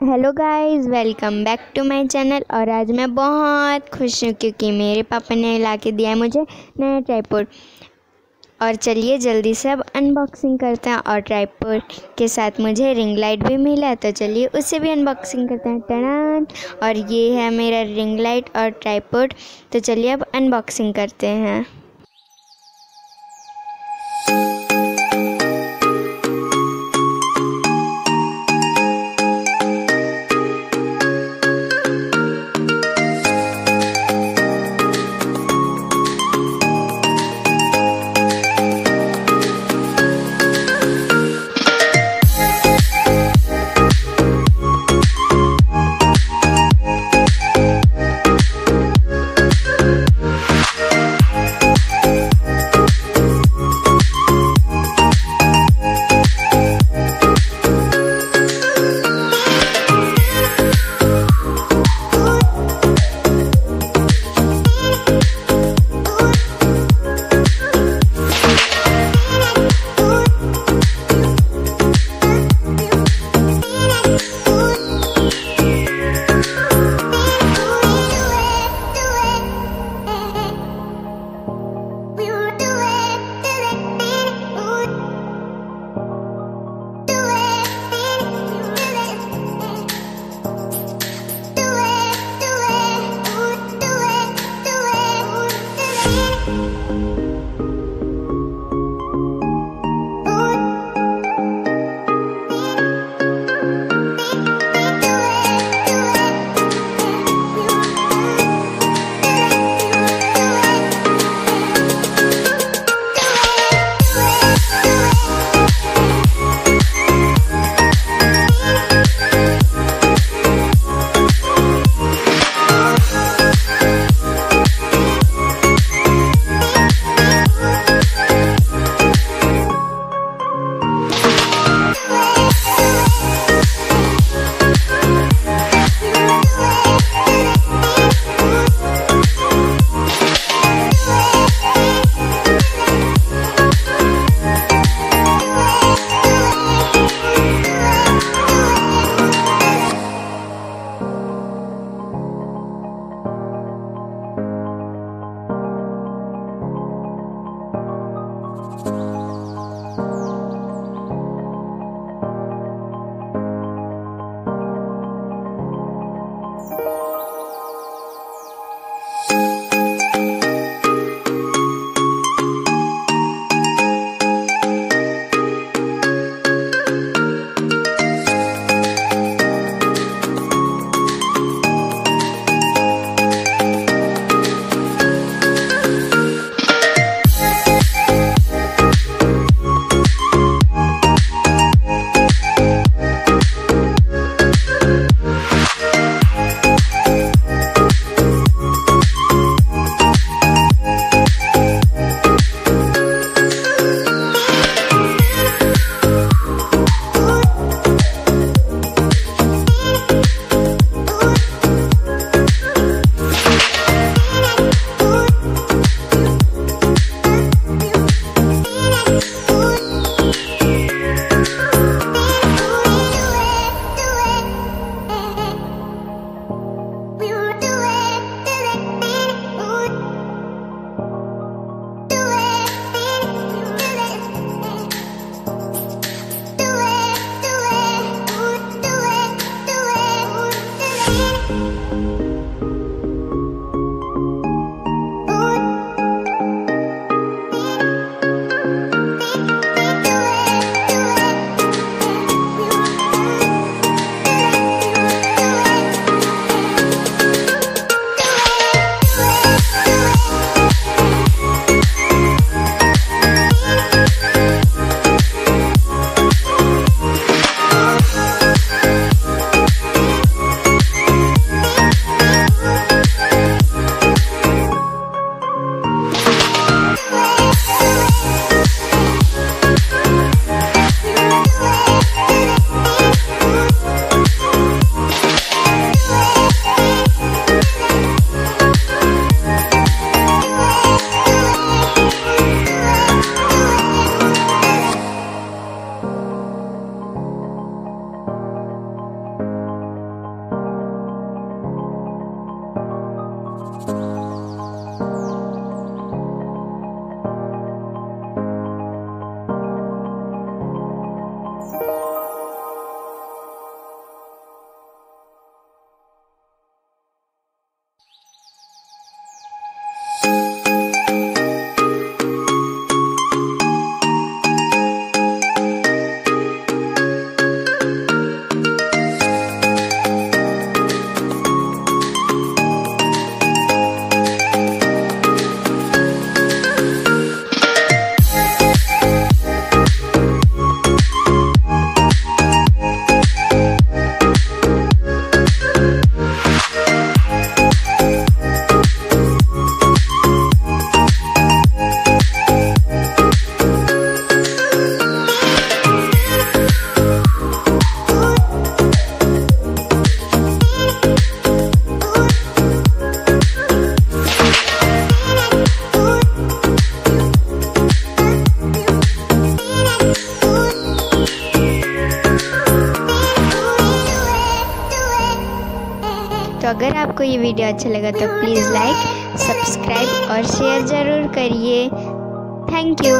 Hello guys welcome back to my channel और आज मैं बहुत खुश हूँ क्योंकि मेरे पापा ने ला के दिया है मुझे नया ट्राईपोड और चलिए जल्दी से अब अनबॉक्सिंग करते हैं और ट्राईपोर्ट के साथ मुझे रिंग लाइट भी मिला तो चलिए उससे भी अनबॉक्सिंग करते हैं। टनान और ये है मेरा रिंग लाइट और ट्राईपोड तो चलिए अब अनबॉक्सिंग करते हैं। うん。आपको ये वीडियो अच्छा लगा तो प्लीज़ लाइक सब्सक्राइब और शेयर ज़रूर करिए। Thank you